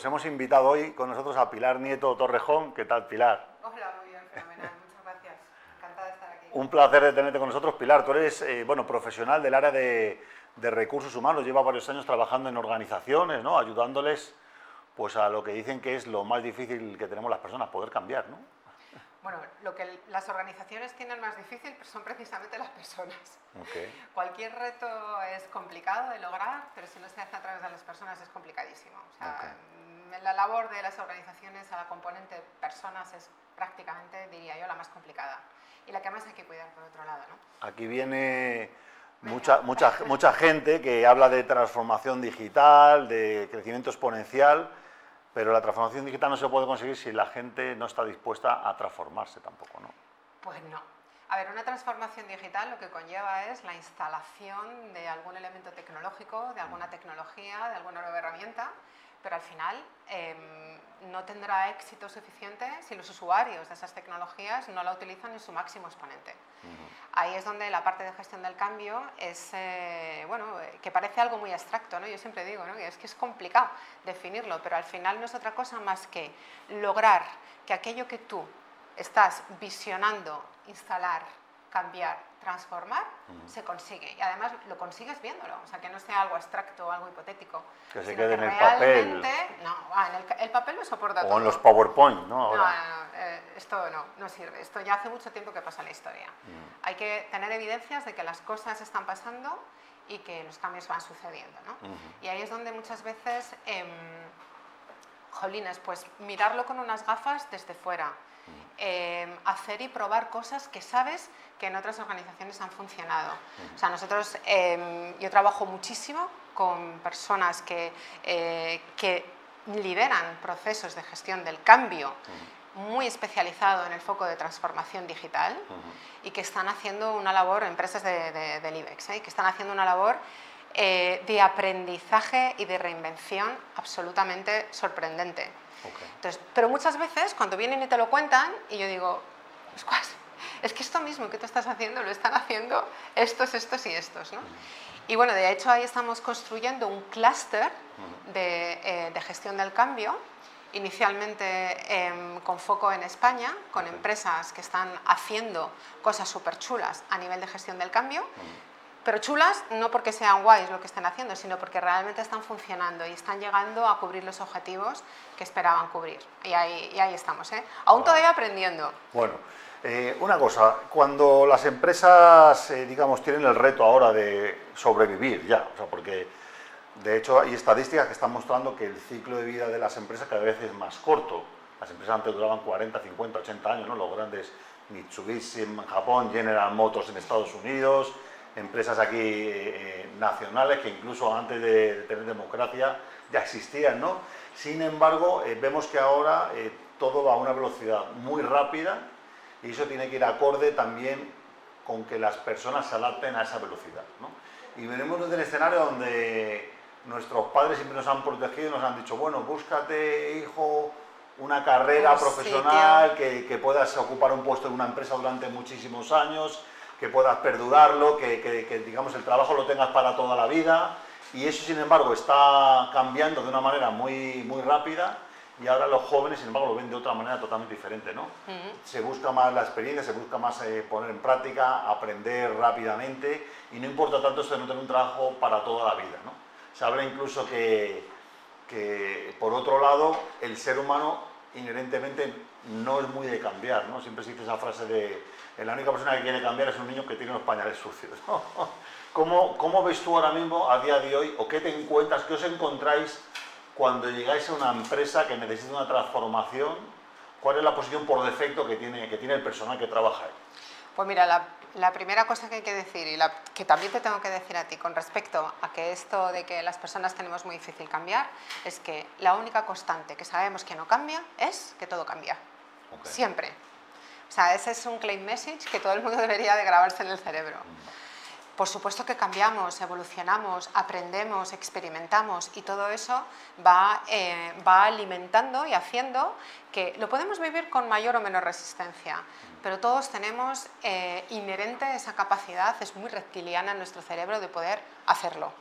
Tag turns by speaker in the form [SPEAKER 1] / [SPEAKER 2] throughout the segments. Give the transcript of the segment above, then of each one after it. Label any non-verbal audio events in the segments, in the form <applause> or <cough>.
[SPEAKER 1] pues hemos invitado hoy con nosotros a Pilar Nieto Torrejón. ¿Qué tal, Pilar?
[SPEAKER 2] Hola, muy bien, fenomenal. Muchas gracias. Encantada de estar aquí.
[SPEAKER 1] Un placer de tenerte con nosotros, Pilar. Tú eres, eh, bueno, profesional del área de, de recursos humanos. Lleva varios años trabajando en organizaciones, ¿no? Ayudándoles, pues, a lo que dicen que es lo más difícil que tenemos las personas, poder cambiar, ¿no?
[SPEAKER 2] Bueno, lo que las organizaciones tienen más difícil son precisamente las personas.
[SPEAKER 1] Ok.
[SPEAKER 2] Cualquier reto es complicado de lograr, pero si no se hace a través de las personas es complicadísimo. O sea,
[SPEAKER 1] Ok.
[SPEAKER 2] La labor de las organizaciones a la componente personas es prácticamente, diría yo, la más complicada. Y la que más hay que cuidar por otro lado, ¿no?
[SPEAKER 1] Aquí viene mucha, mucha, mucha gente que habla de transformación digital, de crecimiento exponencial, pero la transformación digital no se puede conseguir si la gente no está dispuesta a transformarse tampoco, ¿no?
[SPEAKER 2] Pues no. A ver, una transformación digital lo que conlleva es la instalación de algún elemento tecnológico, de alguna tecnología, de alguna nueva herramienta, pero al final em, no tendrá éxito suficiente si los usuarios de esas tecnologías no la utilizan en su máximo exponente. Ahí es donde la parte de gestión del cambio es, eh, bueno, eh, que parece algo muy abstracto, ¿no? Yo siempre digo, ¿no? Que es que es complicado definirlo, pero al final no es otra cosa más que lograr que aquello que tú estás visionando, instalar, cambiar, transformar, se consigue. Y además lo consigues viéndolo, o sea, que no sea algo abstracto o algo hipotético.
[SPEAKER 1] Que se quede en el papel.
[SPEAKER 2] No, ah, en el, el papel lo soporta todo.
[SPEAKER 1] O en los PowerPoint, ¿no?
[SPEAKER 2] No,
[SPEAKER 1] Ahora.
[SPEAKER 2] no, no, eh, esto no, no sirve. Esto ya hace mucho tiempo que pasa en la historia.
[SPEAKER 1] Mm.
[SPEAKER 2] Hay que tener evidencias de que las cosas están pasando y que los cambios van sucediendo. ¿no? Y ahí es donde muchas veces, em, jolines, pues mirarlo con unas gafas desde fuera. Em, hacer y probar cosas que sabes que en otras organizaciones han funcionado. O sea, nosotros, em, yo trabajo muchísimo con personas que, eh, que lideran procesos de gestión del cambio muy especializado en el foco de transformación digital y que están haciendo una labor, empresas de, de- del IBEX, ¿eh? que están haciendo una labor eh, de aprendizaje y de reinvención absolutamente sorprendente. Entonces, pero muchas veces cuando vienen y te lo cuentan y yo digo, "Oscuas, es que esto mismo que tú estás haciendo lo están haciendo estos, estos y estos. ¿no? Y bueno, de hecho ahí estamos construyendo un clúster de, eh, de gestión del cambio, inicialmente em, con foco en España, con empresas que están haciendo cosas súper chulas a nivel de gestión del cambio, pero chulas no porque sean guays lo que estén haciendo, sino porque realmente están funcionando y están llegando a cubrir los objetivos que esperaban cubrir. Y ahí, y ahí estamos, ¿eh? Aún todavía aprendiendo.
[SPEAKER 1] Bueno, eh, una cosa, cuando las empresas, eh, digamos, tienen el reto ahora de sobrevivir ya, o sea, porque de hecho hay estadísticas que están mostrando que el ciclo de vida de las empresas cada vez es más corto. Las empresas antes duraban 40, 50, 80 años, ¿no? Los grandes Mitsubishi en Japón, General Motors en Estados Unidos, empresas aquí eh, nacionales que incluso antes de tener democracia ya existían, ¿no? Sin embargo, eh, vemos que ahora eh, todo va a una velocidad muy rápida y eso tiene que ir acorde también con que las personas se adapten a esa velocidad. ¿no? Y venimos desde el escenario donde nuestros padres siempre nos han protegido y nos han dicho, bueno, búscate, hijo, una carrera profesional, que, que puedas ocupar un puesto en una empresa durante muchísimos años, que puedas perdurarlo, que, que- que, digamos el trabajo lo tengas para toda la vida. Y eso, sin embargo, está cambiando de una manera muy, muy rápida y ahora los jóvenes, sin embargo, lo ven de otra manera totalmente diferente, ¿no? Se busca más la experiencia, se busca más eh, poner en práctica, aprender rápidamente y no importa tanto esto de no tener un trabajo para toda la vida, ¿no? Se habla incluso que, que, por otro lado, el ser humano inherentemente no es muy de cambiar, ¿no? Siempre se dice esa frase de "Eh, la única persona que quiere cambiar es un niño que tiene los pañales sucios, ¿no? <laughs> ¿Cómo, ¿Cómo ves tú ahora mismo, a día de hoy, o qué te encuentras, qué os encontráis cuando llegáis a una empresa que necesita una transformación? ¿Cuál es la posición por defecto que tiene, que tiene el personal que trabaja ahí?
[SPEAKER 2] Pues mira, la, la primera cosa que hay que decir y la que también te tengo que decir a ti con respecto a que esto de que las personas tenemos muy difícil cambiar es que la única constante que sabemos que no cambia es que todo cambia.
[SPEAKER 1] Ok.
[SPEAKER 2] Siempre. O sea, ese es un claim message que todo el mundo <laughs> debería de grabarse en el cerebro. Por supuesto que cambiamos, evolucionamos, aprendemos, experimentamos y todo eso va, eh, va alimentando y haciendo que lo podemos vivir con mayor o menor resistencia, pero todos tenemos eh, inherente esa capacidad, es muy reptiliana en nuestro cerebro de poder hacerlo.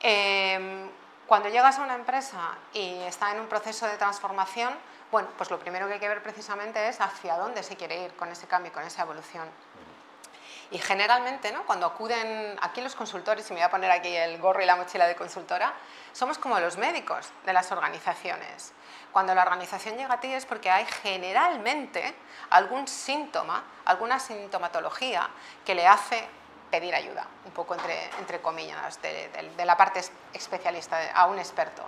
[SPEAKER 2] Eh, Cuando llegas a una empresa y está en un proceso de transformación, bueno, pues lo primero que hay que ver precisamente es hacia dónde se quiere ir con ese cambio, con esa evolución. Y generalmente, ¿no? cuando acuden aquí los consultores, y me voy a poner aquí el gorro y la mochila de consultora, somos como los médicos de las organizaciones. Cuando la organización llega a ti es porque hay generalmente algún síntoma, alguna sintomatología que le hace pedir ayuda, un poco entre, entre comillas, de, la parte especialista a un experto.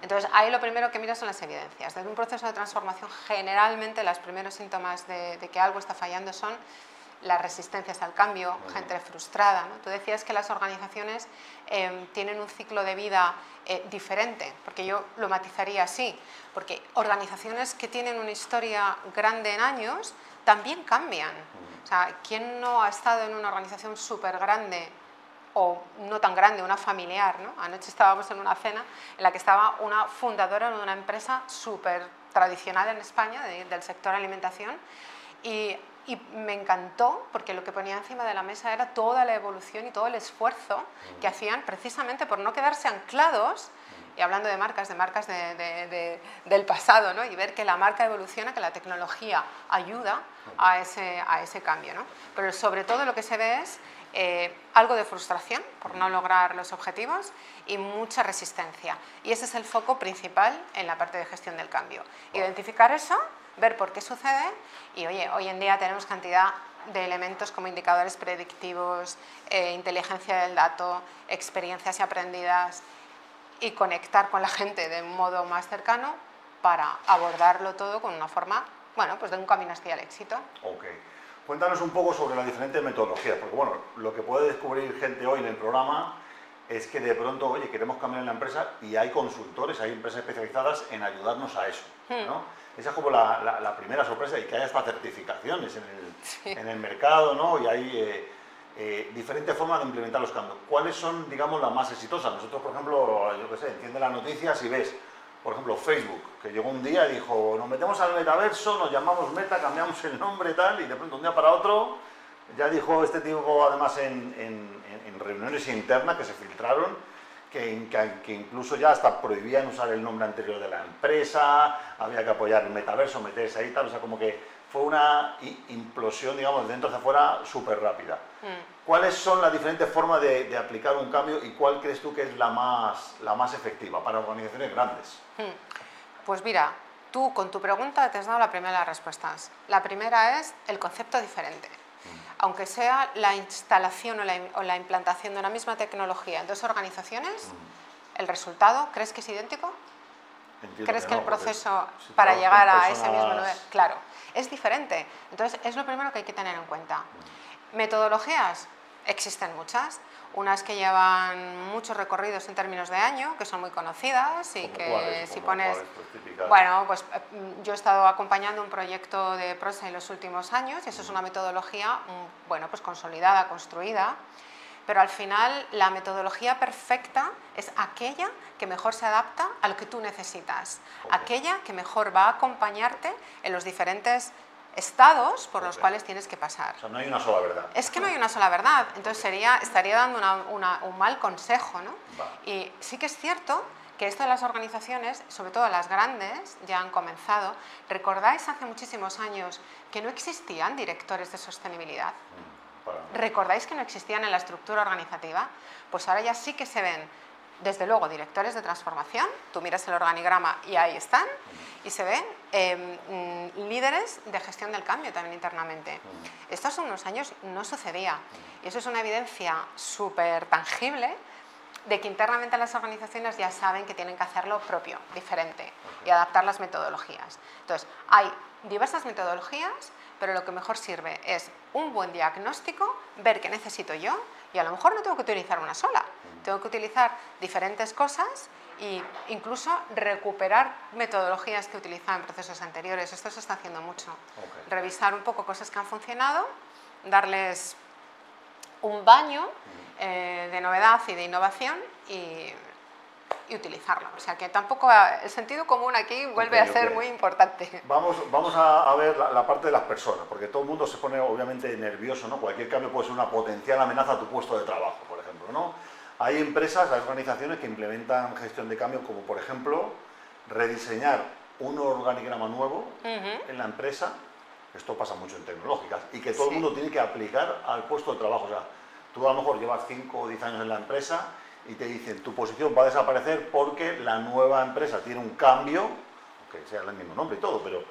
[SPEAKER 2] Entonces, ahí lo primero que miras son las evidencias. Desde un proceso de transformación, generalmente los primeros síntomas de, de que algo está fallando son las resistencias al cambio, gente frustrada. ¿no? Tú decías que las organizaciones em, tienen un ciclo de vida eh, diferente, porque yo lo matizaría así, porque organizaciones que tienen una historia grande en años también cambian. O sea, ¿quién no ha estado en una organización súper grande o no tan grande, una familiar? ¿no? Anoche estábamos en una cena en la que estaba una fundadora de una empresa súper tradicional en España, del sector alimentación, y y me encantó porque lo que ponía encima de la mesa era toda la evolución y todo el esfuerzo que hacían precisamente por no quedarse anclados, y hablando de marcas, de marcas del pasado, ¿no? y ver que la marca evoluciona, que la tecnología ayuda a ese, a ese cambio. ¿no? Pero sobre todo lo que se ve es eh, algo de frustración por no lograr los objetivos y mucha resistencia. Y ese es el foco principal en la parte de gestión del cambio. Identificar eso ver por qué sucede y oye, hoy en día tenemos cantidad de elementos como indicadores predictivos, eh, inteligencia del dato, experiencias aprendidas y conectar con la gente de un modo más cercano para abordarlo todo con una forma, bueno, pues de un camino hacia el éxito.
[SPEAKER 1] Ok. Cuéntanos un poco sobre las diferentes metodologías, porque bueno, lo que puede descubrir gente hoy en el programa es que de pronto, oye, queremos cambiar en la empresa y hay consultores, hay empresas especializadas en ayudarnos a eso, ¿no? Hmm. Esa es como la, primera sorpresa y que haya hasta certificaciones en el, en el mercado, ¿no? Y hay eh, eh, diferentes formas de implementar los cambios. ¿Cuáles son, digamos, las más exitosas? Nosotros, por ejemplo, yo qué sé, entiende las noticias y ves, por ejemplo, Facebook, que llegó un día y dijo, nos metemos al metaverso, nos llamamos Meta, cambiamos el nombre tal, y de pronto un día para otro, ya dijo este tipo, además en, en, en reuniones internas que se filtraron, que, incluso ya hasta prohibían usar el nombre anterior de la empresa, había que apoyar el metaverso, meterse ahí tal, o sea, como que fue una implosión, digamos, de dentro hacia afuera súper rápida. Mm. ¿Cuáles son las diferentes formas de, aplicar un cambio y cuál crees tú que es la más, la más efectiva para organizaciones grandes? Mm.
[SPEAKER 2] Pues mira, tú con tu pregunta te has dado la primera de las respuestas. La primera es el concepto diferente aunque sea la instalación o la, implantación de una misma tecnología en dos organizaciones, ¿el resultado crees que es idéntico? ¿Crees que, el proceso para llegar a ese mismo nivel? Claro, es diferente. Entonces, es lo primero que hay que tener en cuenta. Metodologías, existen muchas. Unas que llevan muchos recorridos en términos de año, que son muy conocidas y que si pones... bueno, pues eh, yo he estado acompañando un proyecto de prosa en los últimos años y eso es una metodología, mm, bueno, pues consolidada, construida, pero al final la metodología perfecta es aquella que mejor se adapta a lo que tú necesitas, aquella que mejor va a acompañarte en los diferentes estados por los cuales tienes que pasar.
[SPEAKER 1] O sea, no hay una sola verdad.
[SPEAKER 2] Es que no hay una sola verdad, entonces sería, estaría dando un mal consejo, ¿no? Y sí que es cierto que esto de las organizaciones, sobre todo las grandes, ya han comenzado. ¿Recordáis hace muchísimos años que no existían directores de sostenibilidad? Mm, ¿Recordáis que no existían en la estructura organizativa? Pues ahora ya sí que se ven desde luego, directores de transformación, tú miras el organigrama y ahí están, y se ven em, mm, líderes de gestión del cambio también internamente. Esto hace unos años no sucedía, y eso es una evidencia súper tangible de que internamente las organizaciones ya saben que tienen que hacerlo propio, diferente, y adaptar las metodologías. Entonces, hay diversas metodologías, pero lo que mejor sirve es un buen diagnóstico, ver qué necesito yo, y a lo mejor no tengo que utilizar una sola, tengo que utilizar diferentes cosas e incluso recuperar metodologías que utilizaba en procesos anteriores. Esto se está haciendo mucho. Revisar un poco cosas que han funcionado, darles un baño eh, de novedad y de innovación y, utilizarlo. O sea que tampoco el sentido común aquí vuelve a ser muy importante.
[SPEAKER 1] Vamos, vamos a, ver la, la, parte de las personas, porque todo el mundo se pone obviamente nervioso, ¿no? Cualquier cambio puede ser una potencial amenaza a tu puesto de trabajo, por ejemplo, ¿no? Hay empresas, hay organizaciones que implementan gestión de cambio, como por ejemplo rediseñar un organigrama nuevo en la empresa. Esto pasa mucho en tecnológicas y que todo el mundo tiene que aplicar al puesto de trabajo. O sea, tú a lo mejor llevas 5 o 10 años en la empresa y te dicen tu posición va a desaparecer porque la nueva empresa tiene un cambio, que sea el mismo nombre y todo, pero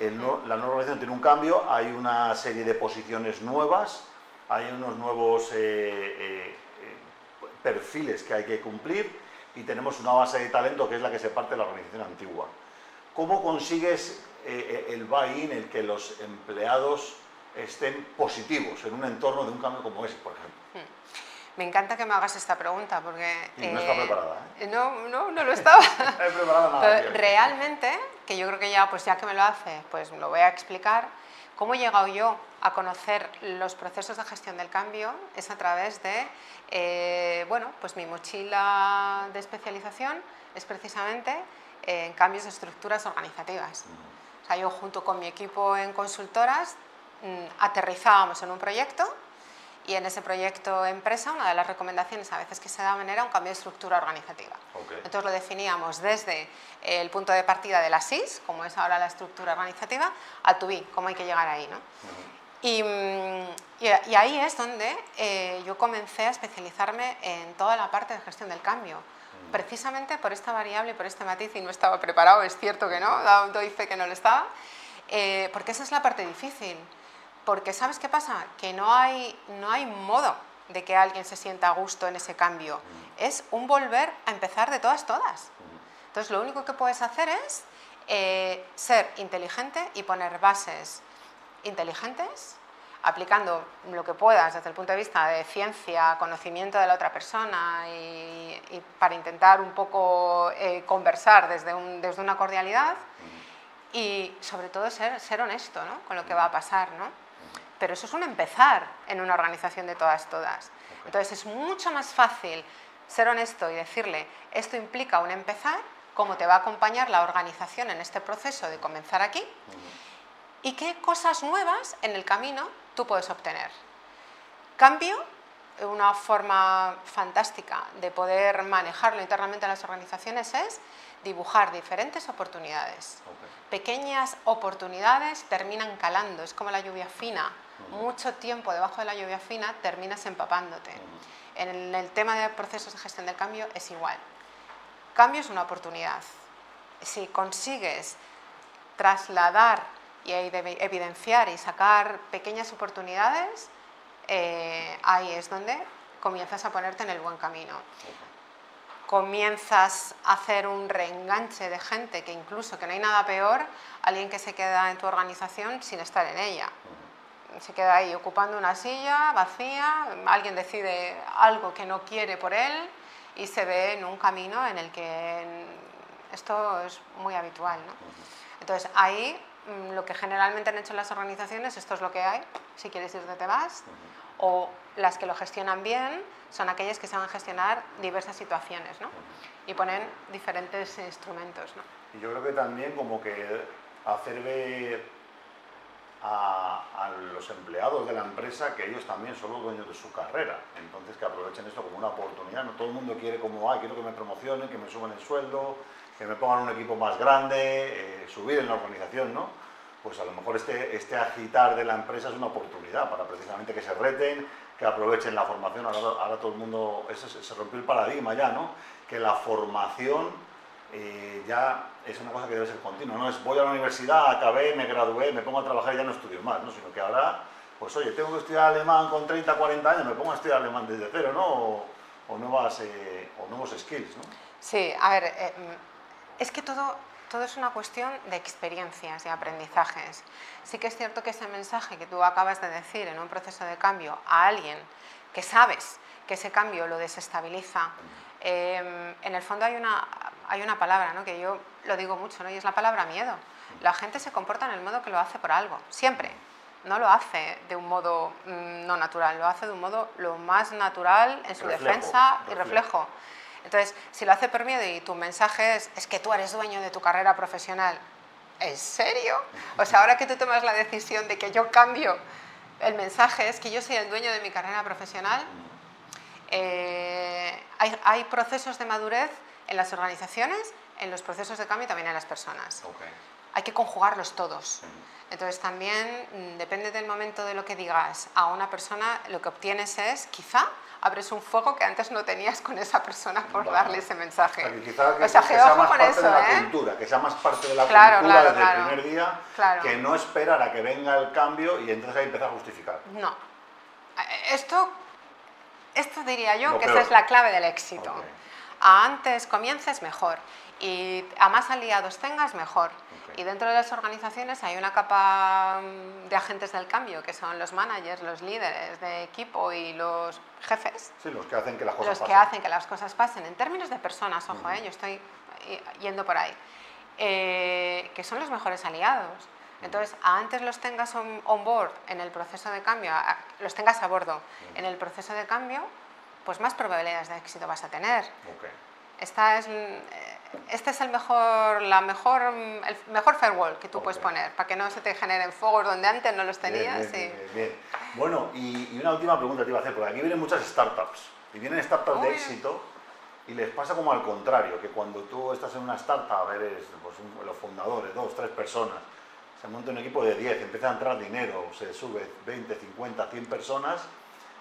[SPEAKER 1] la nueva organización tiene un cambio, hay una serie de posiciones nuevas, hay unos nuevos eh, eh, eh, perfiles que hay que cumplir y tenemos una base de talento que es la que se parte de la organización antigua. ¿Cómo consigues el buy-in, el que los empleados estén positivos en un entorno de un cambio como ese, por ejemplo?
[SPEAKER 2] Me encanta que me hagas esta pregunta porque...
[SPEAKER 1] no está preparada,
[SPEAKER 2] ¿eh? No, no, no lo estaba. <laughs>
[SPEAKER 1] no he preparado nada.
[SPEAKER 2] realmente, que yo creo que ya, pues ya que me lo hace, pues lo voy a explicar. ¿Cómo he llegado yo a conocer los procesos de gestión del cambio? Es a través de, eh, bueno, pues mi mochila de especialización es precisamente en cambios de estructuras organizativas. O sea, yo junto con mi equipo en consultoras mm, aterrizábamos en un proyecto y en ese proyecto empresa, una de las recomendaciones a veces que se daban era un cambio de estructura organizativa. Entonces lo definíamos desde el punto de partida de la SIS, como es ahora la estructura organizativa, al to be, cómo hay que llegar ahí. ¿no? y, y, ahí es donde eh, yo comencé a especializarme en toda la parte de gestión del cambio. Precisamente por esta variable y por este matiz, y no estaba preparado, es cierto que no, doy fe que no lo estaba, eh, porque esa es la parte difícil porque ¿sabes qué pasa? Que no hay, no hay modo de que alguien se sienta a gusto en ese cambio. Es un volver a empezar de todas, todas. Entonces lo único que puedes hacer es eh, ser inteligente y poner bases inteligentes, aplicando lo que puedas desde el punto de vista de ciencia, conocimiento de la otra persona y, para intentar un poco eh, conversar desde, desde una cordialidad y sobre todo ser, ser honesto ¿no? con lo que va a pasar. ¿no? Pero eso es un empezar en una organización de todas, todas. Entonces es mucho más fácil ser honesto y decirle, esto implica un empezar, cómo te va a acompañar la organización en este proceso de comenzar aquí y qué cosas nuevas en el camino tú puedes obtener. Cambio, una forma fantástica de poder manejarlo internamente en las organizaciones es dibujar diferentes oportunidades. Pequeñas oportunidades terminan calando, es como la lluvia fina mucho tiempo debajo de la lluvia fina, terminas empapándote. En el tema de procesos de gestión del cambio es igual. Cambio es una oportunidad. Si consigues trasladar y evidenciar y sacar pequeñas oportunidades, eh, ahí es donde comienzas a ponerte en el buen camino. Comienzas a hacer un reenganche de gente que incluso que no hay nada peor, alguien que se queda en tu organización sin estar en ella se queda ahí ocupando una silla vacía, alguien decide algo que no quiere por él y se ve en un camino en el que esto es muy habitual. Entonces ahí mm, lo que generalmente han hecho las organizaciones, esto es lo que hay, si quieres irte te vas, o las que lo gestionan bien son aquellas que saben gestionar diversas situaciones y ponen diferentes instrumentos.
[SPEAKER 1] Y yo creo que también como que hacer ver a, los empleados de la empresa que ellos también son los dueños de su carrera. Entonces que aprovechen esto como una oportunidad. No todo el mundo quiere como, ay, quiero que me promocionen, que me suban el sueldo, que me pongan un equipo más grande, eh, subir en la organización, ¿no? Pues a lo mejor este, este agitar de la empresa es una oportunidad para precisamente que se reten, que aprovechen la formación. Ahora, todo el mundo, ese, se rompió el paradigma ya, ¿no? Que la formación eh, ya es una cosa que debe ser continua. No es voy a la universidad, acabé, me gradué, me pongo a trabajar y ya no estudio más, ¿no? sino que ahora, pues oye, tengo que estudiar alemán con 30, 40 años, me pongo a estudiar alemán desde cero, ¿no? O, nuevas, eh, o nuevos skills, ¿no?
[SPEAKER 2] Sí, a ver, eh, mm, es que todo, todo es una cuestión de experiencias y aprendizajes. Sí que es cierto que ese mensaje que tú acabas de decir en un proceso de cambio a alguien que sabes que ese cambio lo desestabiliza, em, en el fondo hay una, hay una palabra ¿no? que yo lo digo mucho, ¿no? y es la palabra miedo. La gente se comporta en el modo que lo hace por algo, siempre. No lo hace de un modo mm, no natural, lo hace de un modo lo más natural en su defensa y reflejo. Entonces, si lo hace por miedo y tu mensaje es, es que tú eres dueño de tu carrera profesional, ¿en serio? O sea, ahora que tú tomas la decisión de que yo cambio, el mensaje es que yo soy el dueño de mi carrera profesional, Eh, hay, hay, procesos de madurez en las organizaciones, en los procesos de cambio y también en las personas. Hay que conjugarlos todos. Entonces también mm, depende del momento de lo que digas a una persona, lo que obtienes es quizá abres un fuego que antes no tenías con esa persona por darle ese mensaje.
[SPEAKER 1] O sea, que, quizá que, sea, más parte eso, de la ¿eh? cultura, que sea más parte de la cultura desde el primer día, que no esperar a que venga el cambio y entonces ahí empezar a justificar.
[SPEAKER 2] No. Esto, esto diría yo que esa es la clave del éxito. A antes comiences mejor y a más aliados tengas mejor. Y dentro de las organizaciones hay una capa mm, de agentes del cambio, que son los managers, los líderes de equipo y los jefes.
[SPEAKER 1] Sí, los que hacen que las cosas
[SPEAKER 2] los pasen. que hacen que las cosas pasen. En términos de personas, ojo, eh, yo estoy yendo por ahí. Eh, que son los mejores aliados. Entonces, antes los tengas on, board en el proceso de cambio, los tengas a bordo en el proceso de cambio, pues más probabilidades de éxito vas a tener. Esta es mm, este es el mejor, la mejor, el mejor firewall que tú puedes poner para que no se te generen fuegos donde antes no los tenías.
[SPEAKER 1] Bien, Bueno, y, una última pregunta te iba a hacer, porque aquí vienen muchas startups y vienen startups de éxito y les pasa como al contrario, que cuando tú estás en una startup, eres pues, los fundadores, dos, tres personas, se monta un equipo de 10, empieza a entrar dinero, se sube 20, 50, 100 personas,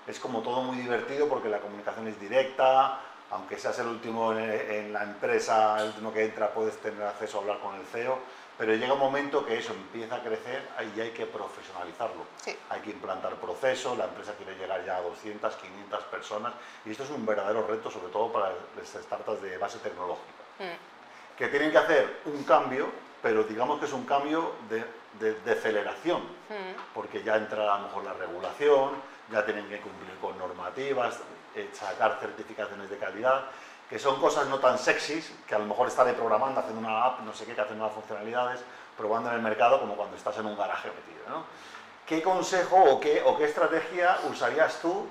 [SPEAKER 1] es como todo muy divertido porque la comunicación es directa, aunque seas el último en, la empresa, el último que entra, puedes tener acceso a hablar con el CEO, pero llega un momento que eso empieza a crecer y hay que profesionalizarlo. Hay que implantar procesos, la empresa quiere llegar ya a 200, 500 personas. Y esto es un verdadero reto, sobre todo para las startups de base tecnológica, mm. que tienen que hacer un cambio, pero digamos que es un cambio de, aceleración, mm. porque ya entra a lo mejor la regulación, ya tienen que cumplir con normativas, eh, sacar certificaciones de calidad, que son cosas no tan sexys, que a lo mejor estaré programando, haciendo una app, no sé qué, que hacen nuevas funcionalidades, probando en el mercado como cuando estás en un garaje metido. ¿no? ¿Qué consejo o qué, o qué estrategia usarías tú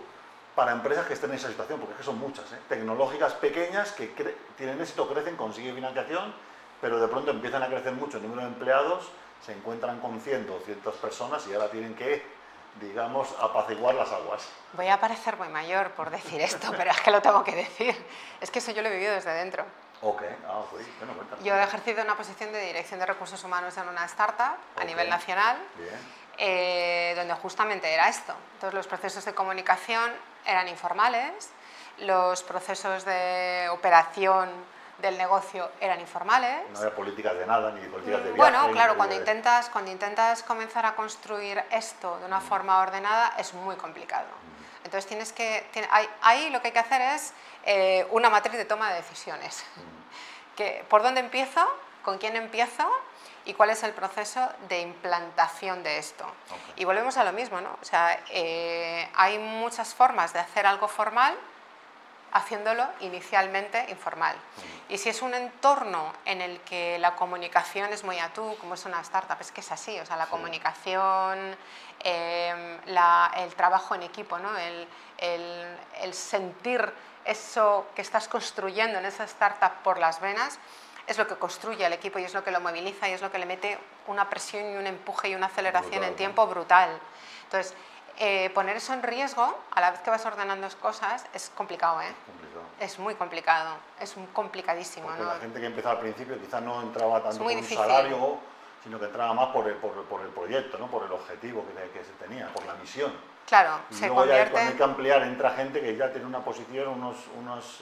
[SPEAKER 1] para empresas que estén en esa situación? Porque es que son muchas, ¿eh? tecnológicas pequeñas que tienen éxito, crecen, consiguen financiación, pero de pronto empiezan a crecer mucho el número de empleados, se encuentran con 100 o 200 personas y ahora tienen que digamos, apaciguar las aguas.
[SPEAKER 2] Voy a parecer muy mayor por decir esto, pero es que lo tengo que decir. Es que eso yo lo he vivido desde dentro.
[SPEAKER 1] Ok, ah, pues, bueno,
[SPEAKER 2] Yo he ejercido una posición de dirección de recursos humanos en una startup a nivel nacional, eh, donde justamente era esto. Entonces los procesos de comunicación eran informales, los procesos de operación del negocio eran informales.
[SPEAKER 1] No había políticas de nada, ni políticas de viaje.
[SPEAKER 2] Bueno, claro, cuando, intentas, cuando intentas comenzar a construir esto de una forma ordenada es muy complicado. Entonces tienes que, ahí lo que hay que hacer es eh, una matriz de toma de decisiones. Que, ¿Por dónde empiezo? ¿Con quién empiezo? y cuál es el proceso de implantación de esto. Y volvemos a lo mismo, ¿no? O sea, eh, hay muchas formas de hacer algo formal haciéndolo inicialmente informal. Y si es un entorno en el que la comunicación es muy a tú, como es una startup, es que es así, o sea, la comunicación, em, el trabajo en equipo, ¿no? el, el, sentir eso que estás construyendo en esa startup por las venas, es lo que construye al equipo y es lo que lo moviliza y es lo que le mete una presión y un empuje y una aceleración en tiempo brutal. Entonces, eh, poner eso en riesgo a la vez que vas ordenando cosas es complicado, ¿eh? Es muy complicado, es complicadísimo.
[SPEAKER 1] Porque la gente que empezó al principio quizás no entraba tanto por un salario, sino que entraba más por el, por, el proyecto, ¿no? por el objetivo que, que, se tenía, por la misión.
[SPEAKER 2] Claro,
[SPEAKER 1] y se luego convierte... ya cuando hay que ampliar entra gente que ya tiene una posición, unos, unos,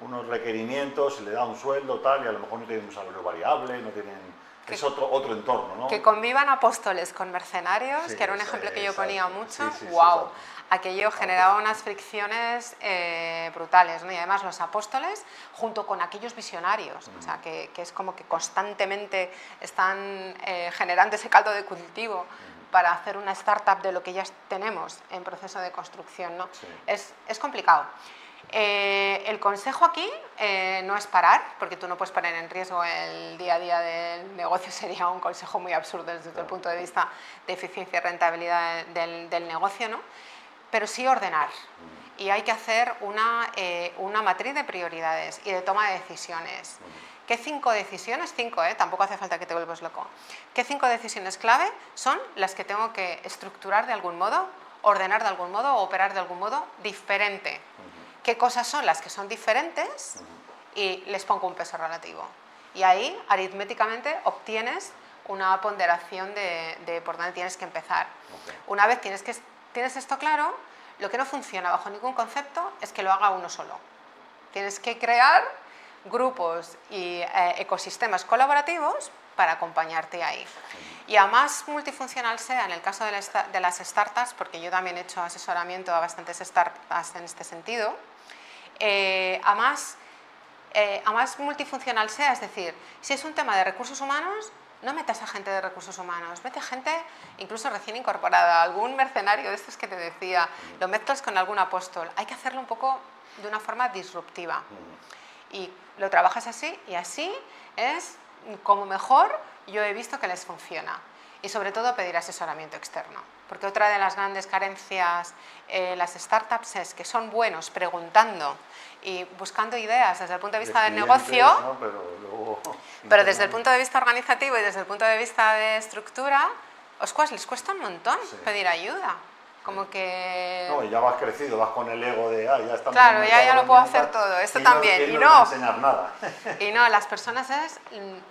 [SPEAKER 1] unos requerimientos, se le da un sueldo tal, y a lo mejor no tienen un salario variable, no tienen es otro, otro entorno, ¿no?
[SPEAKER 2] Que convivan apóstoles con mercenarios, que era un ejemplo que yo ponía mucho. ¡Wow! Aquello generaba unas fricciones eh, brutales, ¿no? Y además los apóstoles, junto con aquellos visionarios, o sea, que, que, es como que constantemente están eh, generando ese caldo de cultivo para hacer una startup de lo que ya tenemos en proceso de construcción, ¿no? Es, es complicado. Eh, el consejo aquí eh, no es parar, porque tú no puedes poner en riesgo el día a día del negocio, <laughs> sería un consejo muy absurdo desde el punto de vista de eficiencia y rentabilidad del, negocio, ¿no? pero sí ordenar. Y hay que hacer una, eh, una, matriz de prioridades y de toma de decisiones. ¿Qué cinco decisiones? Cinco, ¿eh? tampoco hace falta que te vuelvas loco. ¿Qué cinco decisiones clave son las que tengo que estructurar de algún modo, ordenar de algún modo o operar de algún modo diferente? Qué cosas son las que son diferentes y les pongo un peso relativo. Y ahí, aritméticamente, obtienes una ponderación de, por dónde tienes que empezar. Una vez tienes, que, tienes esto claro, lo que no funciona bajo ningún concepto es que lo haga uno solo. Tienes que crear grupos y eh, ecosistemas colaborativos para acompañarte ahí. Y a más multifuncional sea en el caso de, las startups, porque yo también he hecho asesoramiento a bastantes startups en este sentido, eh, a, más, eh, a más multifuncional sea, es decir, si es un tema de recursos humanos, no metas a gente de recursos humanos, mete gente incluso recién incorporada, algún mercenario de estos que te decía, lo mezclas con algún apóstol. Hay que hacerlo un poco de una forma disruptiva. Y lo trabajas así y así es como mejor yo he visto que les funciona. Y sobre todo pedir asesoramiento externo. Porque otra de las grandes carencias en las startups es que son buenos preguntando y buscando ideas desde el punto de vista del negocio, <laughs> pero, desde el punto de vista organizativo y desde el punto de vista de estructura, os les cuesta un montón pedir ayuda. Como que...
[SPEAKER 1] No, y ya vas crecido, vas con el ego de, ah, ya estamos...
[SPEAKER 2] Claro, ya, ya lo puedo hacer todo, esto también. y no,
[SPEAKER 1] enseñar nada. <laughs>
[SPEAKER 2] y no, las personas es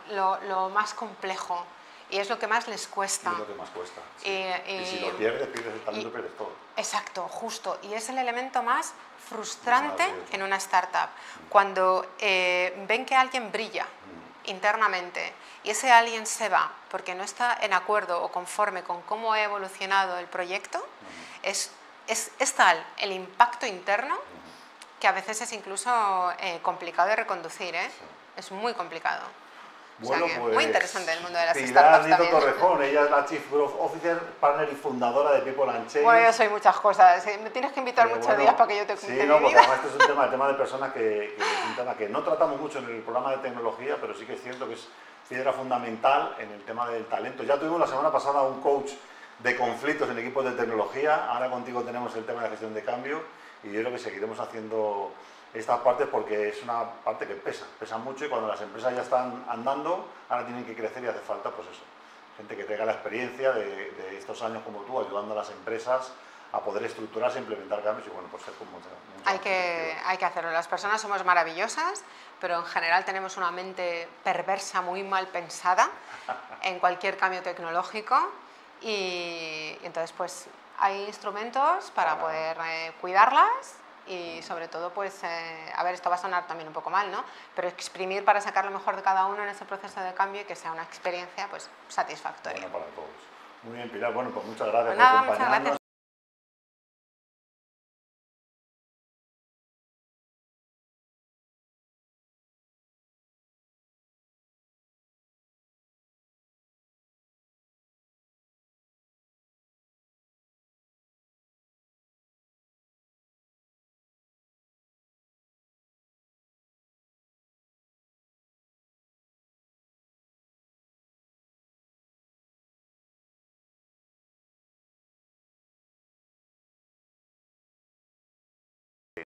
[SPEAKER 2] lo, lo, más complejo y es lo que más les cuesta.
[SPEAKER 1] Y es lo que más cuesta. Y, si lo pierdes, pierdes el talento, pierdes todo.
[SPEAKER 2] Exacto, justo. Y es el elemento más frustrante en una startup. Cuando eh, ven que alguien brilla mm. internamente y ese alguien se va porque no está en acuerdo o conforme con cómo ha evolucionado el proyecto, es, es, tal el impacto interno que a veces es incluso eh, complicado de reconducir, ¿eh? es muy complicado.
[SPEAKER 1] Bueno,
[SPEAKER 2] pues, muy interesante el mundo de las startups
[SPEAKER 1] Torrejón, ella es la Chief Growth Officer, partner y fundadora de People and Change.
[SPEAKER 2] Bueno, yo soy muchas cosas, me tienes que invitar muchos días para que yo te cuente
[SPEAKER 1] Sí, no, porque además este es un <laughs> tema, el tema de personas que, que, es un tema que no tratamos mucho en el programa de tecnología, pero sí que es cierto que es piedra fundamental en el tema del talento. Ya tuvimos la semana pasada un coach de conflictos en equipos de tecnología, ahora contigo tenemos el tema de gestión de cambio y yo creo que seguiremos haciendo estas partes porque es una parte que pesa, pesa mucho y cuando las empresas ya están andando, ahora tienen que crecer y hace falta pues eso, gente que tenga la experiencia de, estos años como tú, ayudando a las empresas a poder estructurarse, implementar cambios y bueno, pues ser como
[SPEAKER 2] hay que, hay que hacerlo. Las personas somos maravillosas, pero en general tenemos una mente perversa, muy mal pensada <laughs> en cualquier cambio tecnológico y, entonces pues hay instrumentos para poder eh, cuidarlas y sobre todo pues, eh, a ver, esto va a sonar también un poco mal, ¿no? Pero exprimir para sacar lo mejor de cada uno en ese proceso de cambio y que sea una experiencia pues satisfactoria.
[SPEAKER 1] Bueno para todos. Muy bien, Pilar. Bueno, pues muchas gracias pues por acompañarnos.